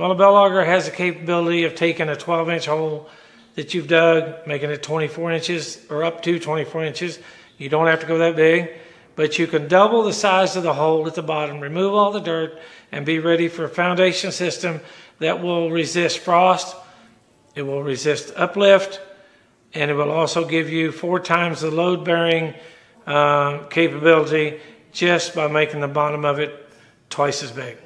Well, a bell auger has the capability of taking a 12 inch hole that you've dug, making it 24 inches or up to 24 inches. You don't have to go that big, but you can double the size of the hole at the bottom, remove all the dirt, and be ready for a foundation system that will resist frost, it will resist uplift, and it will also give you four times the load bearing uh, capability just by making the bottom of it twice as big.